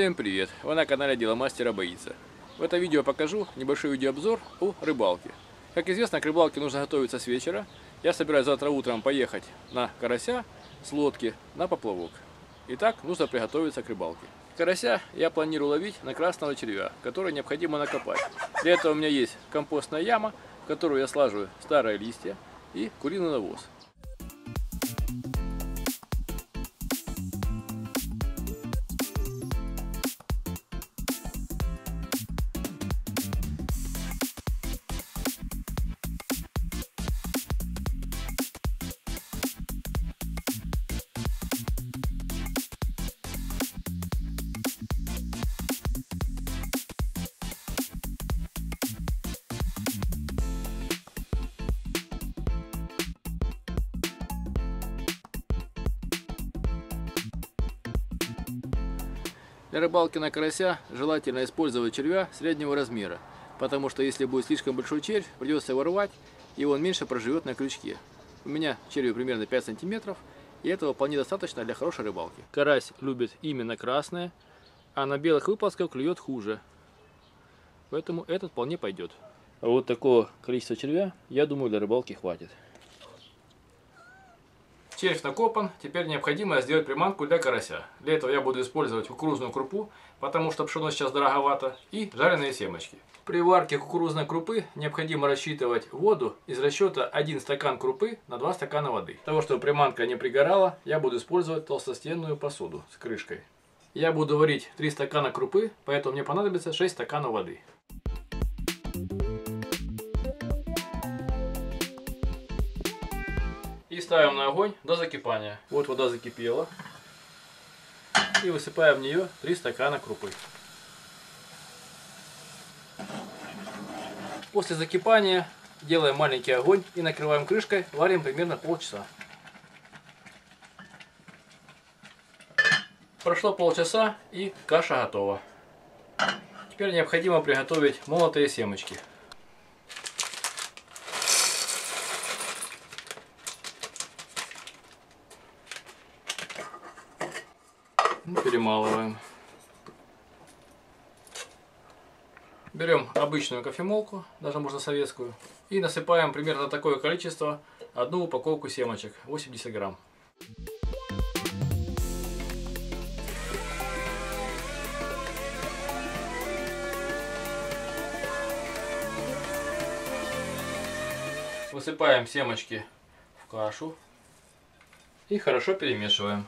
Всем привет! Вы на канале Дело Мастера Боится. В этом видео покажу небольшой видеообзор о рыбалке. Как известно, к рыбалке нужно готовиться с вечера. Я собираюсь завтра утром поехать на карася с лодки на поплавок. Итак, нужно приготовиться к рыбалке. Карася я планирую ловить на красного червя, который необходимо накопать. Для этого у меня есть компостная яма, в которую я слаживаю старые листья и куриный навоз. Для рыбалки на карася желательно использовать червя среднего размера, потому что если будет слишком большой червь, придется его рвать, и он меньше проживет на крючке. У меня червь примерно 5 сантиметров, и этого вполне достаточно для хорошей рыбалки. Карась любит именно красное, а на белых выползках клюет хуже. Поэтому этот вполне пойдет. А вот такого количества червя, я думаю, для рыбалки хватит. Червь накопан, теперь необходимо сделать приманку для карася. Для этого я буду использовать кукурузную крупу, потому что пшено сейчас дороговато, и жареные семечки. При варке кукурузной крупы необходимо рассчитывать воду из расчета 1 стакан крупы на 2 стакана воды. Для того, чтобы приманка не пригорала, я буду использовать толстостенную посуду с крышкой. Я буду варить 3 стакана крупы, поэтому мне понадобится 6 стаканов воды. Ставим на огонь до закипания. Вот вода закипела. И высыпаем в нее 3 стакана крупы. После закипания делаем маленький огонь и накрываем крышкой, варим примерно полчаса. Прошло полчаса и каша готова. Теперь необходимо приготовить молотые семечки. Перемалываем. Берем обычную кофемолку, даже можно советскую, и насыпаем примерно такое количество, одну упаковку семечек, 80 грамм. Высыпаем семечки в кашу и хорошо перемешиваем.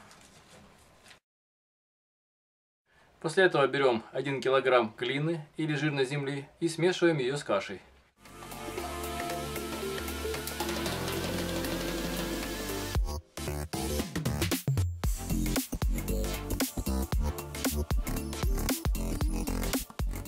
После этого берем 1 кг глины или жирной земли и смешиваем ее с кашей.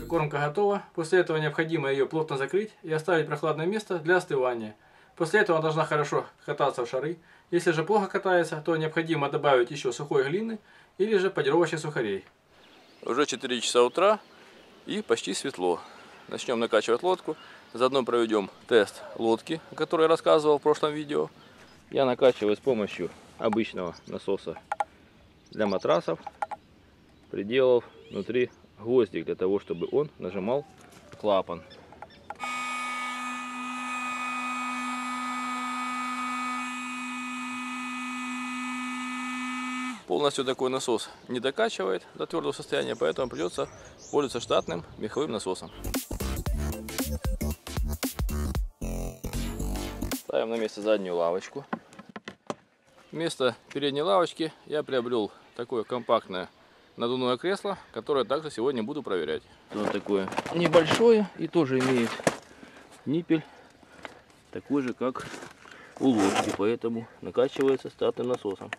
Кормка готова. После этого необходимо ее плотно закрыть и оставить прохладное место для остывания. После этого она должна хорошо кататься в шары. Если же плохо катается, то необходимо добавить еще сухой глины или же подировочных сухарей. Уже 4 часа утра и почти светло. Начнем накачивать лодку. Заодно проведем тест лодки, о которой я рассказывал в прошлом видео. Я накачиваю с помощью обычного насоса для матрасов, приделав внутри гвоздик для того, чтобы он нажимал клапан. Полностью такой насос не докачивает до твердого состояния, поэтому придется пользоваться штатным меховым насосом. Ставим на место заднюю лавочку. Вместо передней лавочки я приобрел такое компактное надувное кресло, которое также сегодня буду проверять. Вот такое небольшое и тоже имеет ниппель такой же, как у лодки, поэтому накачивается штатным насосом.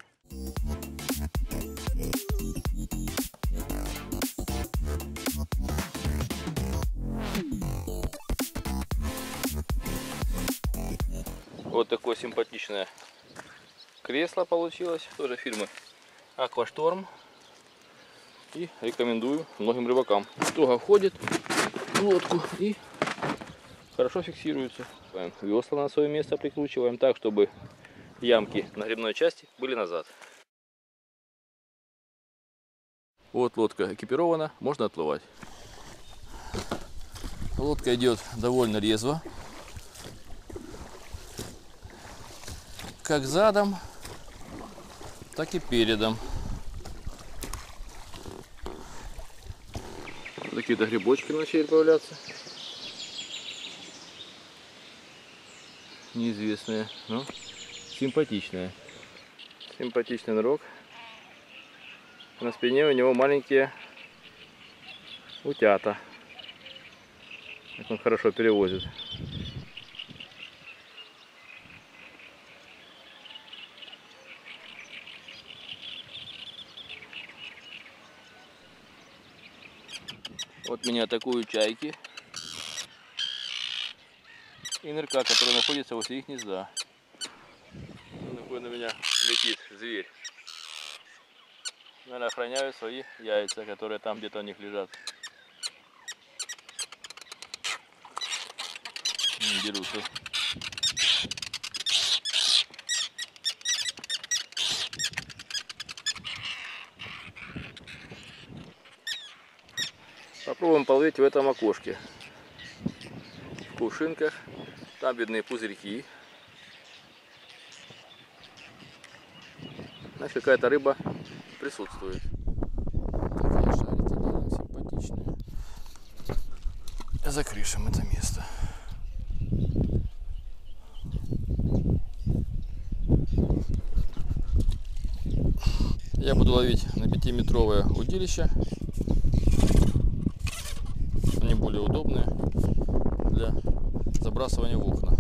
Вот такое симпатичное кресло получилось. Тоже фирмы Aquastorm. И рекомендую многим рыбакам. Туго входит в лодку и хорошо фиксируется. Весла на свое место прикручиваем так, чтобы ямки на гребной части были назад. Вот лодка экипирована, можно отплывать. Лодка идет довольно резво. Как задом, так и передом. Какие-то грибочки начали появляться. Неизвестные, но симпатичные. Симпатичный нырок. На спине у него маленькие утята. Как он хорошо перевозит. Вот меня атакуют чайки. И нырка, который находится возле их гнезда. Такой на меня летит зверь. Наверное, охраняют свои яйца, которые там где-то у них лежат. Не дерутся. Попробуем половить в этом окошке. В кувшинках. Там видны пузырьки. Значит, какая-то рыба присутствует. Закрышим это место. Я буду ловить на 5-метровое удилище. Более удобные для забрасывания в окна.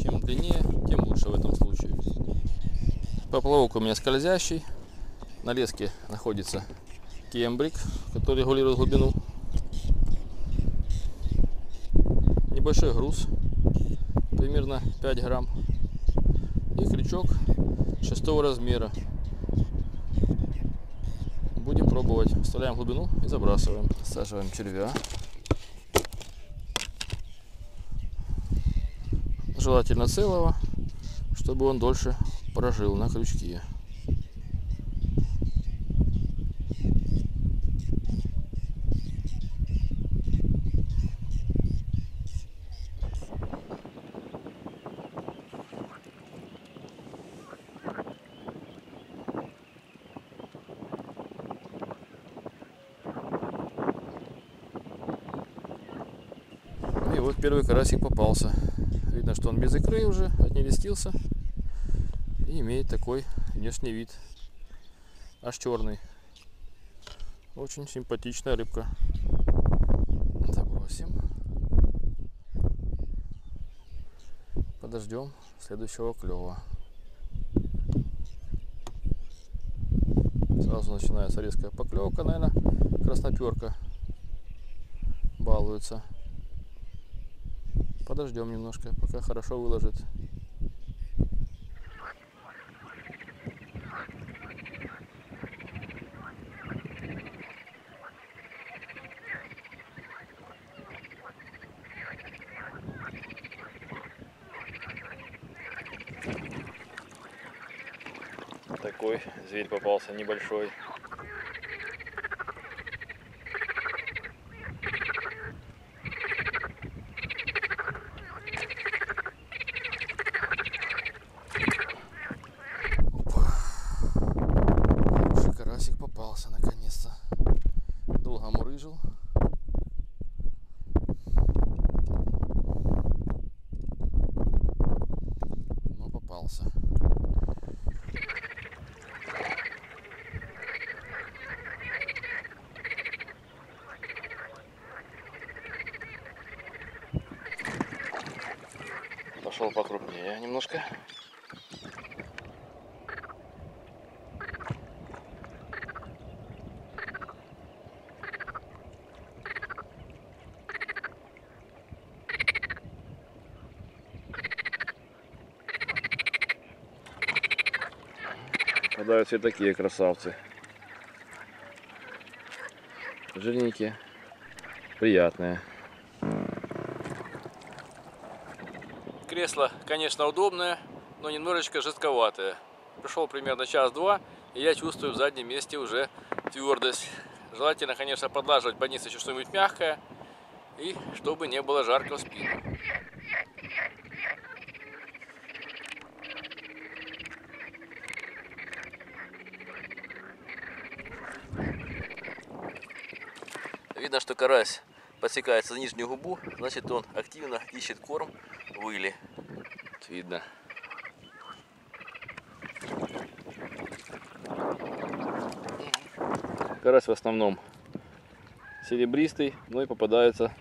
Чем длиннее, тем лучше в этом случае. Поплавок у меня скользящий. На леске находится кембрик, который регулирует глубину. Небольшой груз, примерно 5 грамм. И крючок шестого размера. Будем пробовать. Вставляем глубину и забрасываем. Саживаем червя. Желательно целого, чтобы он дольше прожил на крючке. И вот первый карасик попался. Он без икры уже, отнелестился. И имеет такой внешний вид. Аж черный. Очень симпатичная рыбка. Забросим. Подождем следующего клева. Сразу начинается резкая поклевка, наверное, красноперка балуется. Подождем немножко, пока хорошо выложит. Такой зверь попался небольшой. Хороший карасик попался наконец-то. Долго мурыжил. Но попался. Пошел покрупнее немножко. Попадаются и такие красавцы. Жирненькие, приятные. Кресло, конечно, удобное, но немножечко жестковатое. Прошел примерно час-два, и я чувствую в заднем месте уже твердость. Желательно, конечно, подлаживать под низ еще что-нибудь мягкое. И чтобы не было жарко в спину. Видно, что карась подсекается за нижнюю губу, значит он активно ищет корм в иле. Видно. Карась в основном серебристый, но и попадается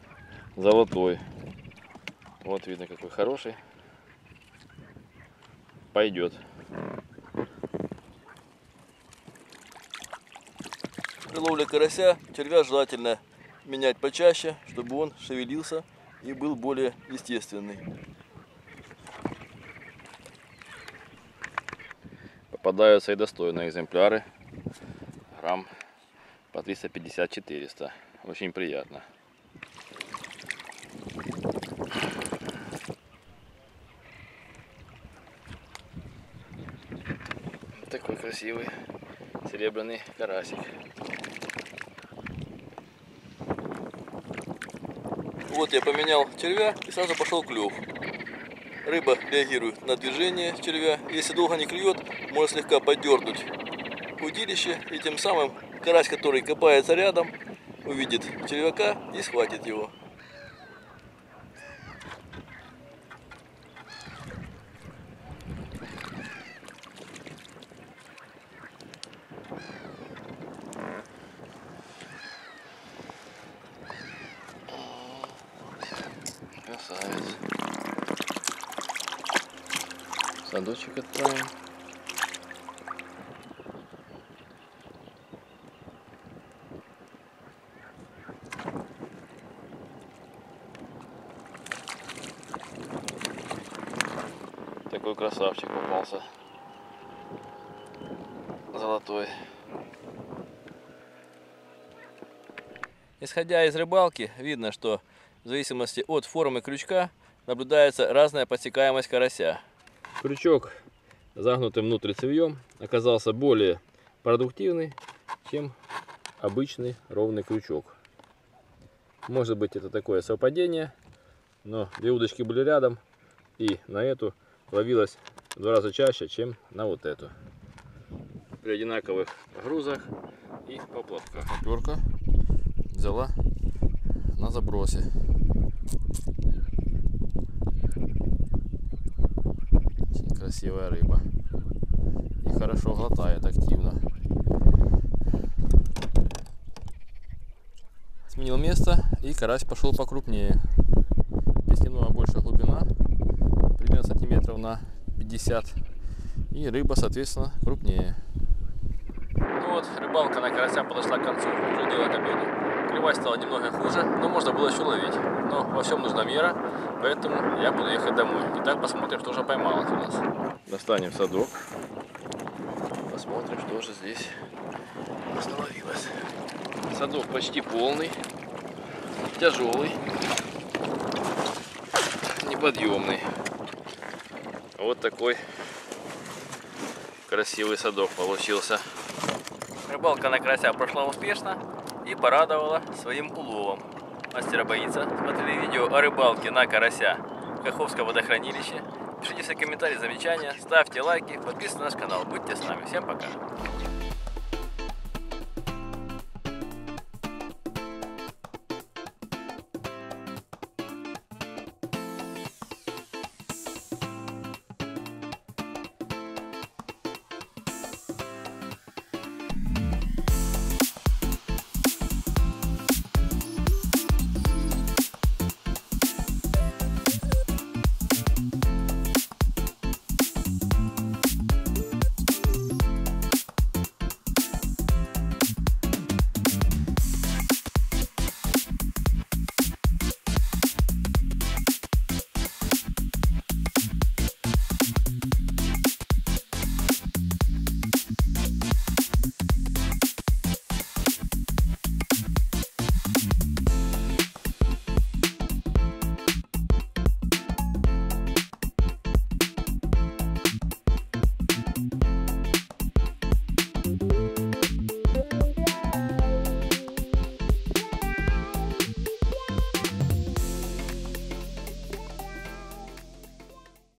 золотой. Вот видно какой хороший. Пойдет. При ловле карася червя желательно менять почаще, чтобы он шевелился и был более естественный. Попадаются и достойные экземпляры. Грамм по 350-400. Очень приятно. Такой красивый серебряный карасик. Вот я поменял червя и сразу пошел клев. Рыба реагирует на движение червя. Если долго не клюет, может слегка подернуть удилище. И тем самым карась, который копается рядом, увидит червяка и схватит его. Красавец. Садочек отправим. Такой красавчик попался. Золотой. Исходя из рыбалки, видно, что в зависимости от формы крючка наблюдается разная подсекаемость карася. Крючок загнутым внутрь цевьем оказался более продуктивный, чем обычный ровный крючок. Может быть это такое совпадение, но две удочки были рядом, и на эту ловилась в два раза чаще, чем на вот эту. При одинаковых грузах и поплавках. Перка взяла на забросе. Красивая рыба. И хорошо глотает активно. Сменил место и карась пошел покрупнее. Здесь немного больше глубина, примерно сантиметров на 50. И рыба, соответственно, крупнее. Вот, рыбалка на карася подошла к концу, дело к обеду. Клевать стало немного хуже, но можно было еще ловить. Но во всем нужна мера, поэтому я буду ехать домой. Итак, посмотрим, что же поймалось у нас. Достанем садок. Посмотрим, что же здесь остановилось. Садок почти полный, тяжелый, неподъемный. Вот такой красивый садок получился. Рыбалка на карася прошла успешно и порадовала своим уловом. Мастера боится. Смотрели видео о рыбалке на карася в водохранилище. Пишите свои комментарии, замечания, ставьте лайки, подписывайтесь на наш канал. Будьте с нами. Всем пока.